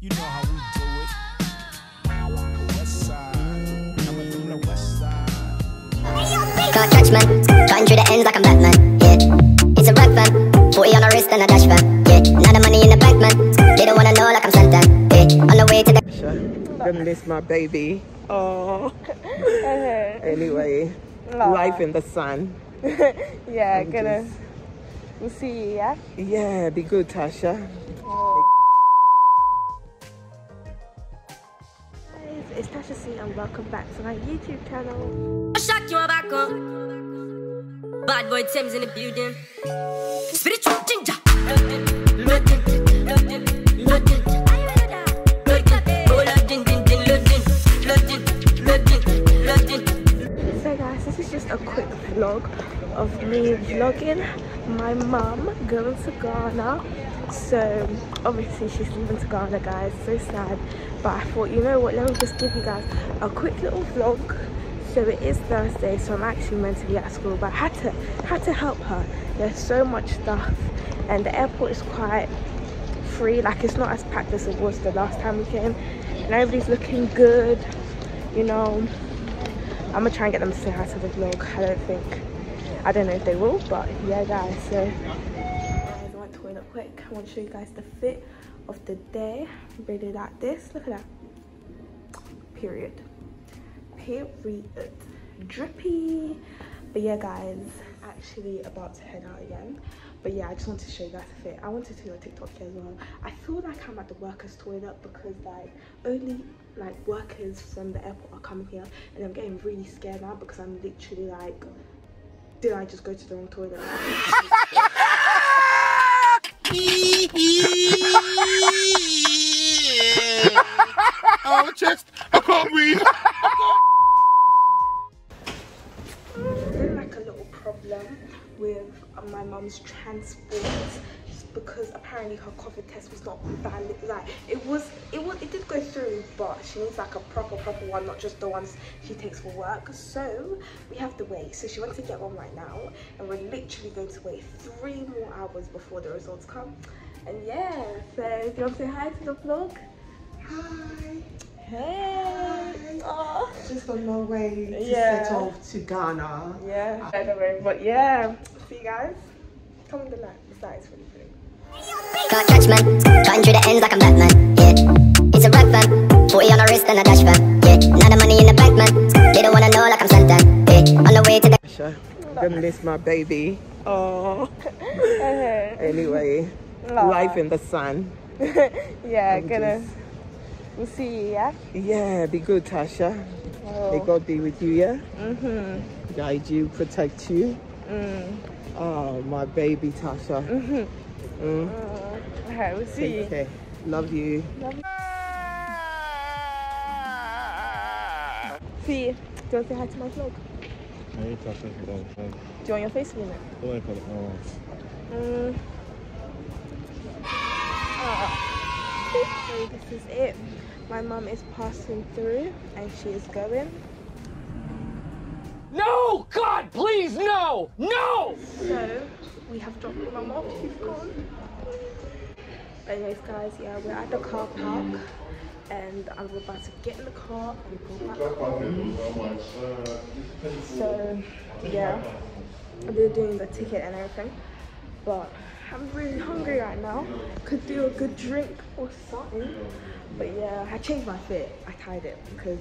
You know how we do it. West side. Coming from the west side. Can't catch man, cutting through the ends like I'm Batman. Yeah, it's a rap man, 40 on the wrist and a dash fan. Yeah, now the money in the bank man. They don't wanna know like I'm Santa. Yeah, on the way to the. Gonna miss my baby. Oh. anyway, life in the sun. Yeah, I'm gonna. just- We'll see you, yeah? Yeah, be good, Tasha. Guys, it's Tasha C and welcome back to my YouTube channel. Shock you back on. Bad boy Thames in the building. Spiritual ginger. So guys, this is just a quick vlog of me vlogging my mum going to Ghana. So obviously she's leaving to Ghana guys, so sad. But I thought, you know what, let me just give you guys a quick little vlog. So it is Thursday, so I'm actually meant to be at school, but I had to had to help her. There's so much stuff and the airport is quite free, like it's not as packed as it was the last time we came. And everybody's looking good, you know. I'm gonna try and get them to say hi to the vlog. I don't think, I don't know if they will, but yeah, guys. So, I went to toilet quick. I want to show you guys the fit of the day. Really like this. Look at that. Period. Period. Drippy. But yeah, guys, actually about to head out again. But yeah, I just wanted to show you guys the fit. I wanted to do a TikTok here as well. I feel like I'm at the workers' toilet because like only like workers from the airport are coming here, and I'm getting really scared now because I'm literally like, did I just go to the wrong toilet? Oh, chest. I can't breathe. There's been like a little problem with my mum's transport just because apparently her COVID test was not valid. Like it was, it was, it did go through, but she needs like a proper, proper one, not just the ones she takes for work. So we have to wait. So she wants to get one right now, and we're literally going to wait three more hours before the results come. And yeah, so do you want to say hi to the vlog? Hi. Hey. Aw. Just on my way to Yeah. set off to Ghana. Yeah, I don't know, but yeah. See you guys. Come on the light is really pretty. Can't catch man, cutting through the ends like I'm Batman. Yeah, it's a rap man, 40 on the wrist and a dash fan. Yeah, now the money in the bank man. They don't wanna know like I'm Santa. Yeah, on the way to the. Tasha. Gonna miss my baby. Oh. anyway, life in the sun. yeah, I'm gonna. just- We'll see you, yeah? Yeah, be good, Tasha. May Oh. God be with you, yeah? Mm-hmm. Guide you, protect you. Mm. Oh, my baby, Tasha. Mm-hmm. Mm. Okay, we'll see you. Take care. Love you. See you. Do you want to say hi to my vlog? Hey, Tasha. Don't, don't, Do you want your face in it? don't worry about it. Oh. Mm. Ah. So this is it. My mum is passing through and she is going. No! God, please, no! No! So we have dropped mum off. She's gone. Anyways, guys, yeah, we're at the car park and I'm about to get in the car and go back home. So yeah, they're doing the ticket and everything, but I'm really hungry right now. Could do a good drink or something. But yeah, I changed my fit. I tied it because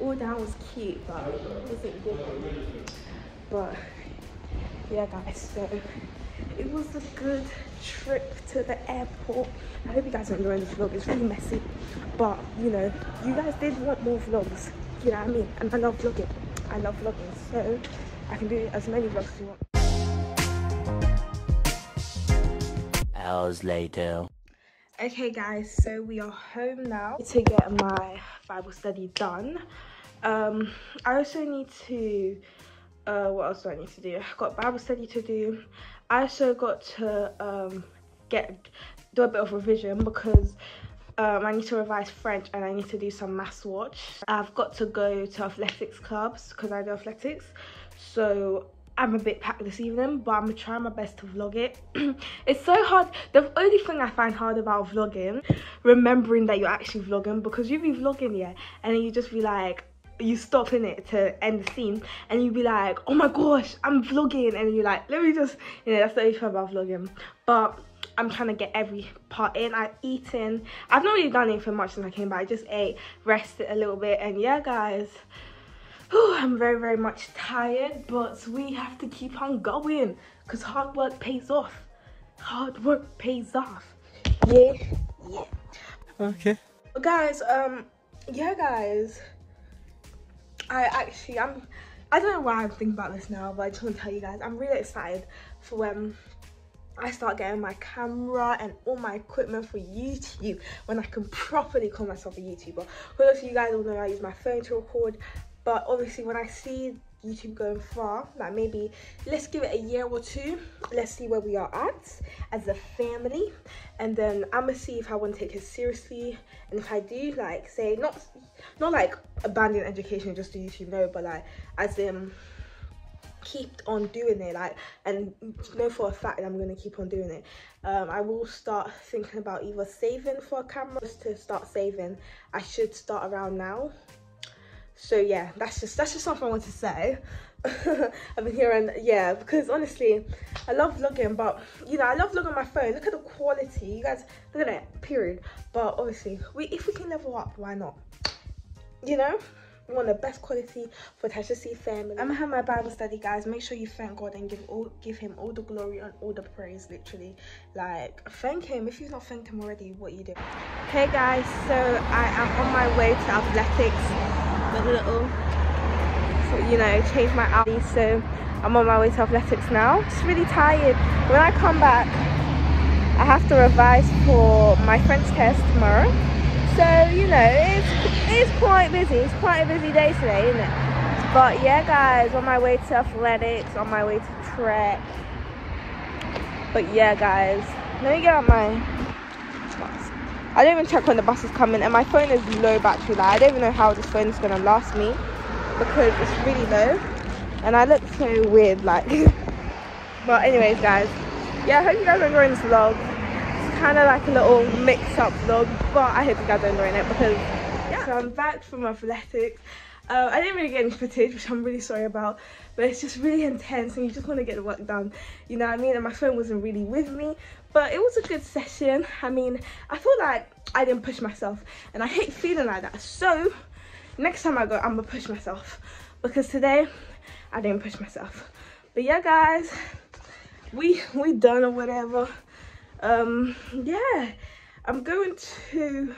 all down was cute, but it wasn't good. But yeah, guys, so it was a good trip to the airport. I hope you guys are enjoying this vlog. It's really messy, but you know, you guys did want more vlogs. You know what I mean? And I love vlogging. I love vlogging, so I can do as many vlogs as you want. Hours later. Okay, guys, so we are home now to get my Bible study done. Um, I also need to, uh, what else do I need to do? I've got Bible study to do. I also got to um, get do a bit of revision because um, I need to revise French and I need to do some MathsWatch. I've got to go to athletics clubs because I do athletics. So I'm a bit packed this evening, but I'm gonna my best to vlog it. it's so hard. The only thing I find hard about vlogging, remembering that you're actually vlogging, because you be vlogging, yeah, and then you just be like, you stop in it to end the scene, and you be like, oh my gosh, I'm vlogging, and you're like, let me just, you know, that's the only thing about vlogging. But I'm trying to get every part in. I've eaten. I've not really done anything much since I came back. I just ate, rested a little bit, and yeah, guys. Whew, I'm very, very much tired, but we have to keep on going because hard work pays off. Hard work pays off. Yeah, yeah. Okay. But guys, um, yeah, guys. I actually, I'm, I don't know why I'm thinking about this now, but I just want to tell you guys, I'm really excited for when I start getting my camera and all my equipment for YouTube when I can properly call myself a YouTuber. Because you guys all know I use my phone to record, but obviously when I see YouTube going far, like maybe let's give it a year or two, let's see where we are at as a family, and then I'm gonna see if I want to take it seriously, and if I do, like say not not like abandon education just to YouTube, no, but like as in keep on doing it like and know for a fact i'm going to keep on doing it. Um, i will start thinking about either saving for a camera. Just to start saving i should start around now so yeah that's just that's just something i want to say i've been hearing yeah because honestly i love vlogging but you know i love vlogging my phone look at the quality you guys look at it period but obviously we if we can level up why not you know one of the best quality for Tasha C family. I'm gonna have my Bible study, guys. Make sure you thank God and give all give him all the glory and all the praise, literally. Like thank him. If you've not thanked him already, what you do? Hey guys, so I am on my way to athletics. A little you know, change my outfit. So I'm on my way to athletics now. Just really tired. When I come back, I have to revise for my French test tomorrow. So, you know, it's, it's quite busy. It's quite a busy day today, isn't it? But yeah, guys, on my way to athletics, on my way to trek. But yeah, guys, let me get out my. I don't even check when the bus is coming, and my phone is low battery. Like, I don't even know how this phone is gonna last me because it's really low, and I look so weird, like. but anyways, guys, yeah, I hope you guys are enjoying this vlog it's kind of like a little mix-up vlog, but I hope you guys are enjoying it because yeah. So I'm back from athletics. Uh, I didn't really get any footage, which I'm really sorry about, but it's just really intense and you just want to get the work done, you know what I mean? And my phone wasn't really with me, but it was a good session. I mean, I feel like I didn't push myself and I hate feeling like that. So next time I go, I'm gonna push myself because today I didn't push myself. But yeah, guys, we we done or whatever um yeah i'm going to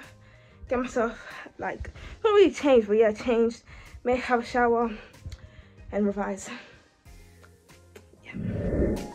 get myself like not really changed but yeah changed may have a shower and revise. Yeah